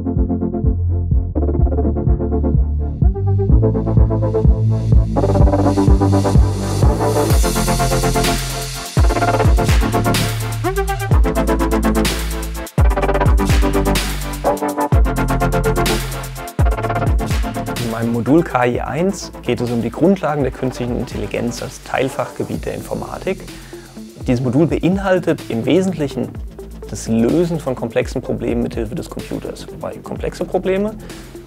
In meinem Modul KI1 geht es um die Grundlagen der künstlichen Intelligenz als Teilfachgebiet der Informatik. Dieses Modul beinhaltet im Wesentlichen das Lösen von komplexen Problemen mithilfe des Computers. Wobei komplexe Probleme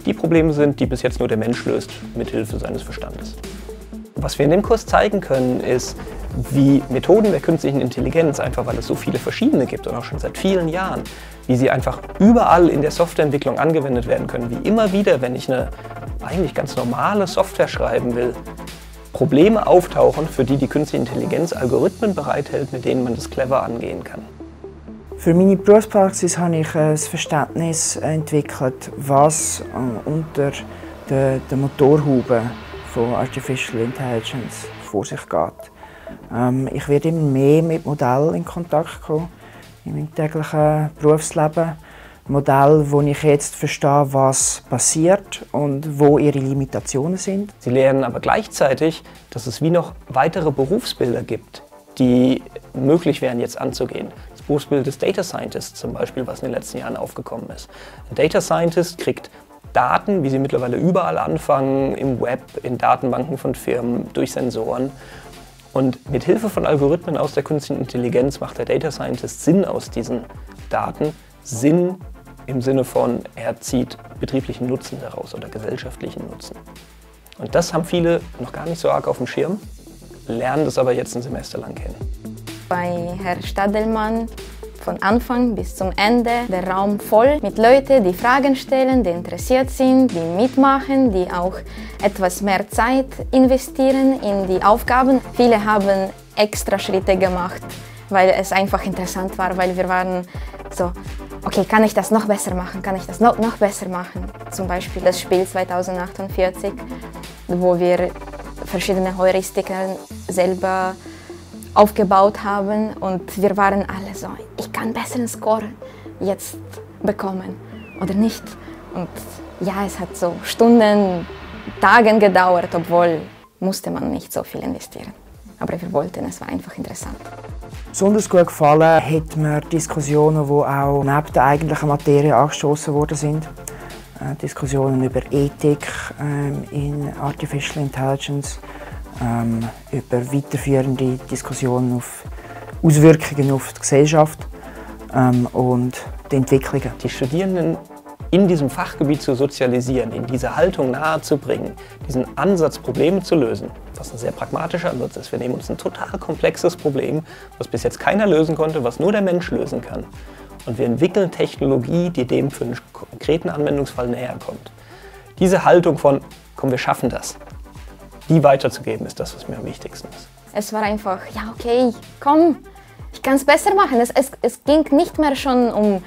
die Probleme sind, die bis jetzt nur der Mensch löst, mithilfe seines Verstandes. Was wir in dem Kurs zeigen können, ist, wie Methoden der künstlichen Intelligenz, einfach weil es so viele verschiedene gibt und auch schon seit vielen Jahren, wie sie einfach überall in der Softwareentwicklung angewendet werden können. Wie immer wieder, wenn ich eine eigentlich ganz normale Software schreiben will, Probleme auftauchen, für die die künstliche Intelligenz Algorithmen bereithält, mit denen man das clever angehen kann. Für meine Berufspraxis habe ich ein Verständnis entwickelt, was äh, unter der, der Motorhaube von Artificial Intelligence vor sich geht. Ähm, ich werde immer mehr mit Modellen in Kontakt kommen in meinem täglichen Berufsleben. Modelle, wo ich jetzt verstehe, was passiert und wo ihre Limitationen sind. Sie lernen aber gleichzeitig, dass es wie noch weitere Berufsbilder gibt, die möglich wären jetzt anzugehen. Berufsbild des Data Scientist zum Beispiel, was in den letzten Jahren aufgekommen ist. Ein Data Scientist kriegt Daten, wie sie mittlerweile überall anfangen, im Web, in Datenbanken von Firmen, durch Sensoren und mit Hilfe von Algorithmen aus der künstlichen Intelligenz macht der Data Scientist Sinn aus diesen Daten. Sinn im Sinne von, er zieht betrieblichen Nutzen daraus oder gesellschaftlichen Nutzen. Und das haben viele noch gar nicht so arg auf dem Schirm, lernen das aber jetzt ein Semester lang kennen. Bei Herrn Stadelmann von Anfang bis zum Ende der Raum voll mit Leuten, die Fragen stellen, die interessiert sind, die mitmachen, die auch etwas mehr Zeit investieren in die Aufgaben. Viele haben extra Schritte gemacht, weil es einfach interessant war, weil wir waren so, okay, kann ich das noch besser machen, kann ich das noch, noch besser machen. Zum Beispiel das Spiel 2048, wo wir verschiedene Heuristiken selber aufgebaut haben und wir waren alle so, ich kann besseren Score jetzt bekommen oder nicht. Und ja, es hat so Stunden, Tagen gedauert, obwohl musste man nicht so viel investieren. Aber wir wollten, es war einfach interessant. Besonders gut gefallen hat mir Diskussionen, die auch neben der eigentlichen Materie angestoßen worden sind. Äh, Diskussionen über Ethik äh, in Artificial Intelligence, ähm, über weiterführende Diskussionen auf Auswirkungen auf die Gesellschaft ähm, und die Entwicklungen. Die Studierenden in diesem Fachgebiet zu sozialisieren, in diese Haltung nahezubringen, diesen Ansatz, Probleme zu lösen, was ein sehr pragmatischer Ansatz ist. Wir nehmen uns ein total komplexes Problem, was bis jetzt keiner lösen konnte, was nur der Mensch lösen kann. Und wir entwickeln Technologie, die dem für einen konkreten Anwendungsfall näher kommt. Diese Haltung von, komm, wir schaffen das, die weiterzugeben, ist das, was mir am wichtigsten ist. Es war einfach, ja okay, komm, ich kann es besser machen. Es, es, es ging nicht mehr schon um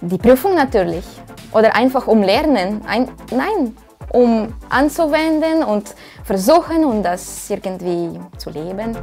die Prüfung natürlich oder einfach um Lernen. Ein, nein, um anzuwenden und versuchen und das irgendwie zu leben.